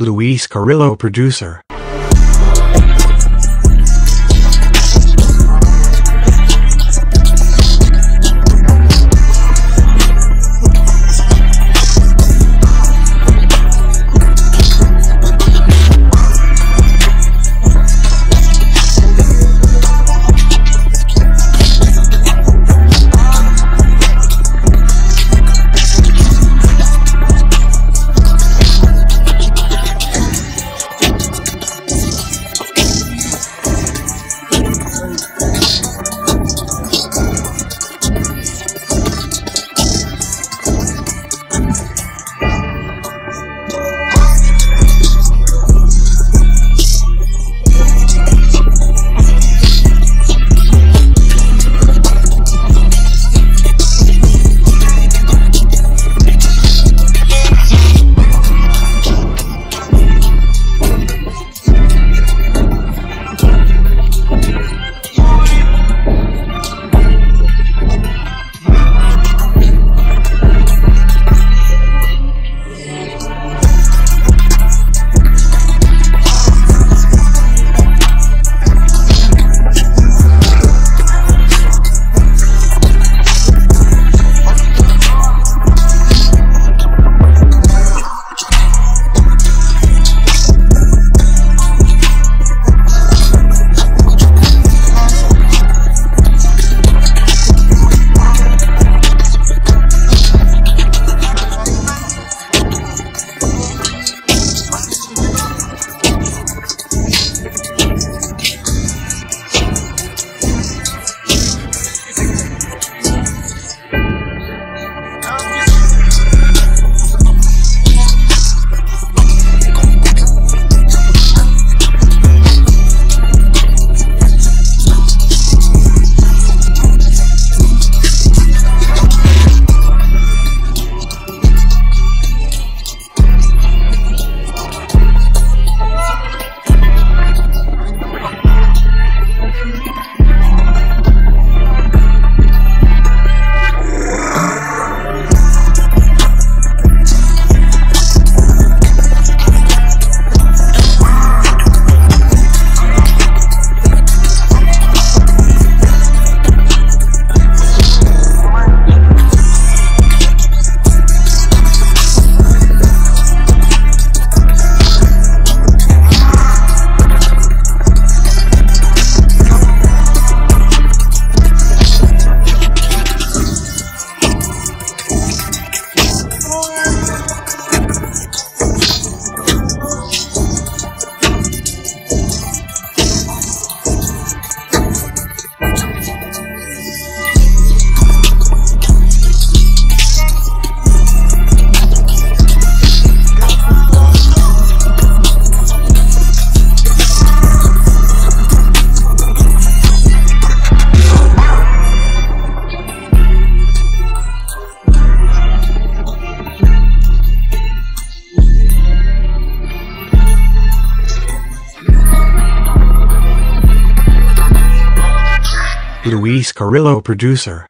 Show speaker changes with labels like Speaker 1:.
Speaker 1: Luis Carrillo producer. Luis Carrillo producer.